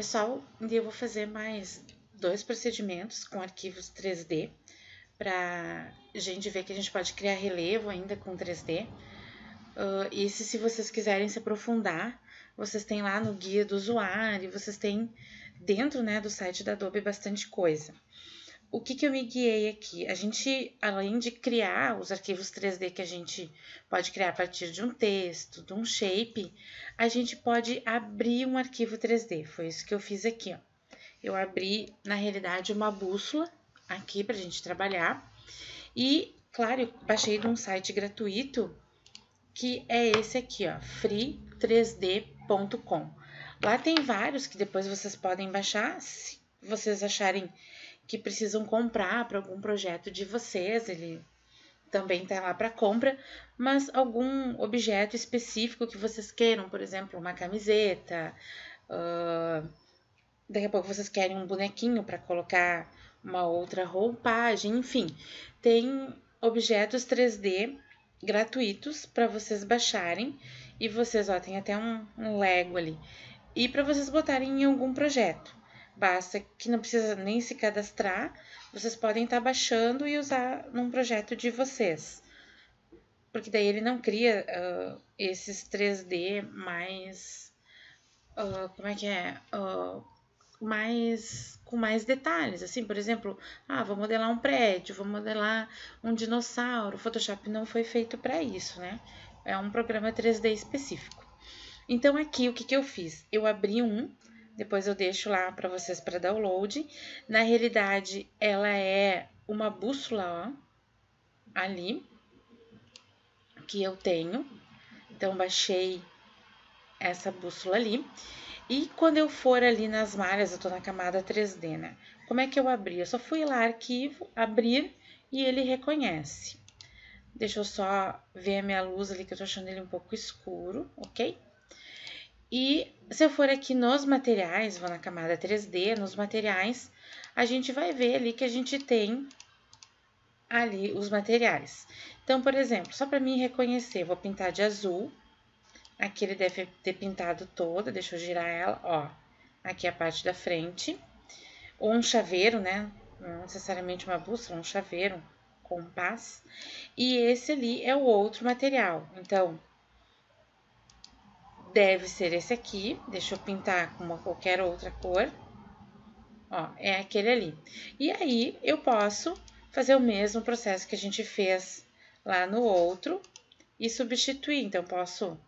pessoal, eu vou fazer mais dois procedimentos com arquivos 3D para gente ver que a gente pode criar relevo ainda com 3D. Uh, e se, se vocês quiserem se aprofundar, vocês têm lá no guia do usuário, vocês têm dentro né, do site da Adobe bastante coisa. O que, que eu me guiei aqui? A gente, além de criar os arquivos 3D que a gente pode criar a partir de um texto, de um shape, a gente pode abrir um arquivo 3D. Foi isso que eu fiz aqui, ó. Eu abri, na realidade, uma bússola aqui para a gente trabalhar. E, claro, eu baixei de um site gratuito que é esse aqui, ó, free3d.com. Lá tem vários que depois vocês podem baixar, se vocês acharem que precisam comprar para algum projeto de vocês, ele também está lá para compra, mas algum objeto específico que vocês queiram, por exemplo, uma camiseta, uh, daqui a pouco vocês querem um bonequinho para colocar uma outra roupagem, enfim, tem objetos 3D gratuitos para vocês baixarem e vocês, ó, tem até um, um Lego ali, e para vocês botarem em algum projeto. Basta que não precisa nem se cadastrar, vocês podem estar tá baixando e usar num projeto de vocês. Porque daí ele não cria uh, esses 3D mais. Uh, como é que é? Uh, mais com mais detalhes, assim, por exemplo, ah, vou modelar um prédio, vou modelar um dinossauro. O Photoshop não foi feito para isso, né? É um programa 3D específico. Então aqui o que, que eu fiz? Eu abri um, depois eu deixo lá para vocês para download. Na realidade, ela é uma bússola, ó, ali que eu tenho. Então baixei essa bússola ali. E quando eu for ali nas malhas, eu tô na camada 3D, né? Como é que eu abri? Eu só fui lá, arquivo, abrir e ele reconhece. Deixa eu só ver a minha luz ali, que eu tô achando ele um pouco escuro, ok? E se eu for aqui nos materiais, vou na camada 3D, nos materiais, a gente vai ver ali que a gente tem ali os materiais. Então, por exemplo, só para mim reconhecer, vou pintar de azul, Aqui ele deve ter pintado toda, deixa eu girar ela, ó. Aqui a parte da frente. Ou um chaveiro, né? Não necessariamente uma bússola, um chaveiro, compás. E esse ali é o outro material. Então, deve ser esse aqui. Deixa eu pintar com uma qualquer outra cor. Ó, é aquele ali. E aí, eu posso fazer o mesmo processo que a gente fez lá no outro e substituir. Então, posso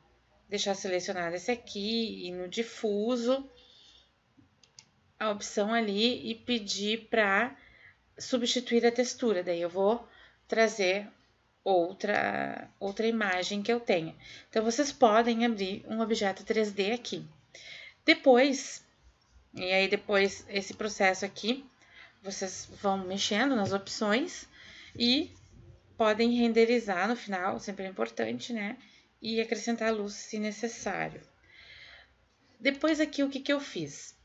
deixar selecionado esse aqui e no difuso a opção ali e pedir para substituir a textura. Daí eu vou trazer outra, outra imagem que eu tenha. Então, vocês podem abrir um objeto 3D aqui. Depois, e aí depois esse processo aqui, vocês vão mexendo nas opções e podem renderizar no final, sempre é importante, né? e acrescentar luz se necessário. Depois aqui o que, que eu fiz?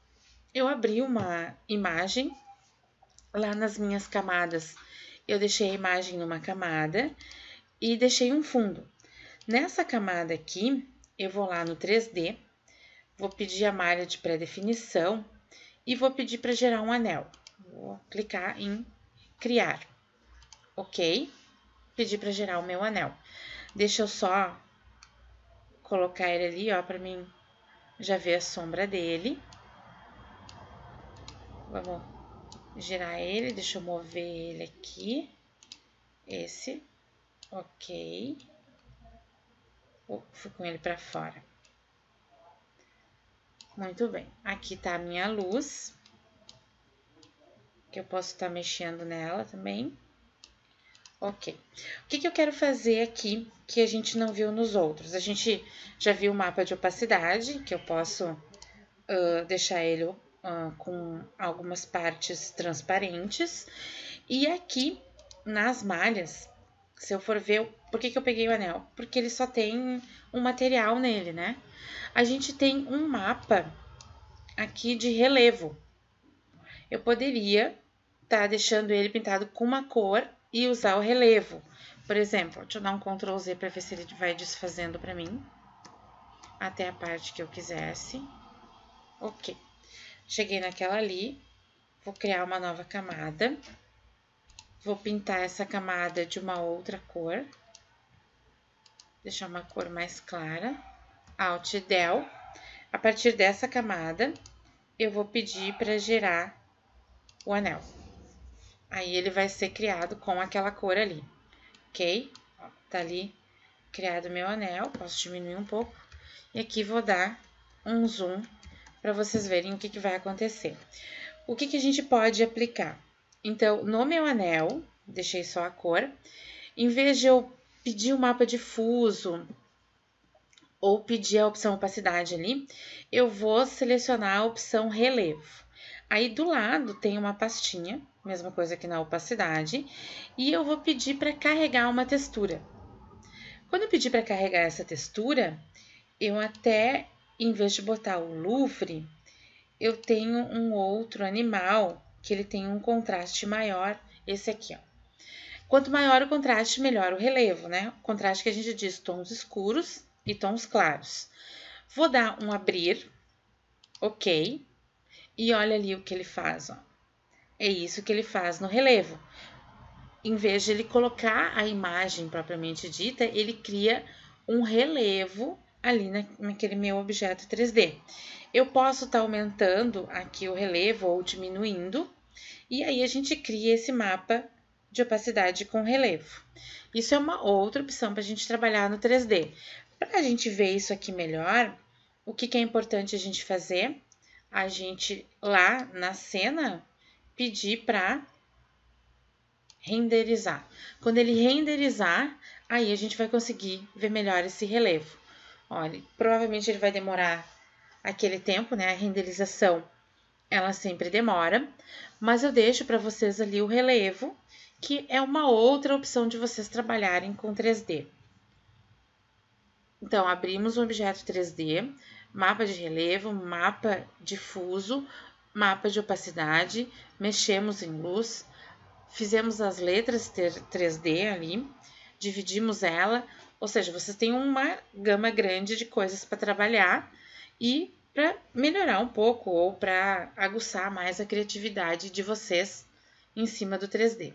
Eu abri uma imagem lá nas minhas camadas. Eu deixei a imagem numa camada e deixei um fundo. Nessa camada aqui, eu vou lá no 3D, vou pedir a malha de pré-definição e vou pedir para gerar um anel. Vou clicar em criar. Ok? Pedir para gerar o meu anel. Deixa eu só colocar ele ali, ó, para mim já ver a sombra dele. Vamos girar ele, deixa eu mover ele aqui. Esse, ok. Fui com ele para fora. Muito bem. Aqui tá a minha luz, que eu posso estar tá mexendo nela também. Ok. O que, que eu quero fazer aqui que a gente não viu nos outros? A gente já viu o mapa de opacidade, que eu posso uh, deixar ele uh, com algumas partes transparentes. E aqui, nas malhas, se eu for ver, por que, que eu peguei o anel? Porque ele só tem um material nele, né? A gente tem um mapa aqui de relevo. Eu poderia estar tá deixando ele pintado com uma cor e usar o relevo. Por exemplo, deixa eu dar um Ctrl Z para ver se ele vai desfazendo para mim. Até a parte que eu quisesse. Ok. Cheguei naquela ali, vou criar uma nova camada. Vou pintar essa camada de uma outra cor. Deixar uma cor mais clara. Alt Del. A partir dessa camada, eu vou pedir para gerar o anel. Aí ele vai ser criado com aquela cor ali, ok? Tá ali criado meu anel, posso diminuir um pouco. E aqui vou dar um zoom para vocês verem o que, que vai acontecer. O que, que a gente pode aplicar? Então, no meu anel, deixei só a cor, em vez de eu pedir o um mapa difuso ou pedir a opção opacidade ali, eu vou selecionar a opção relevo. Aí do lado tem uma pastinha, mesma coisa que na opacidade, e eu vou pedir para carregar uma textura. Quando eu pedir para carregar essa textura, eu até, em vez de botar o Louvre, eu tenho um outro animal que ele tem um contraste maior, esse aqui, ó. Quanto maior o contraste, melhor o relevo, né? O contraste que a gente diz tons escuros e tons claros. Vou dar um abrir, ok, e olha ali o que ele faz, ó. É isso que ele faz no relevo. Em vez de ele colocar a imagem propriamente dita, ele cria um relevo ali na, naquele meu objeto 3D. Eu posso estar tá aumentando aqui o relevo ou diminuindo, e aí a gente cria esse mapa de opacidade com relevo. Isso é uma outra opção para a gente trabalhar no 3D. Para a gente ver isso aqui melhor, o que, que é importante a gente fazer? A gente lá na cena pedir para renderizar. Quando ele renderizar, aí a gente vai conseguir ver melhor esse relevo. Olha, provavelmente ele vai demorar aquele tempo, né? A renderização, ela sempre demora, mas eu deixo para vocês ali o relevo, que é uma outra opção de vocês trabalharem com 3D. Então, abrimos um objeto 3D, mapa de relevo, mapa difuso, mapa de opacidade, mexemos em luz, fizemos as letras 3D ali, dividimos ela, ou seja, vocês têm uma gama grande de coisas para trabalhar e para melhorar um pouco ou para aguçar mais a criatividade de vocês em cima do 3D.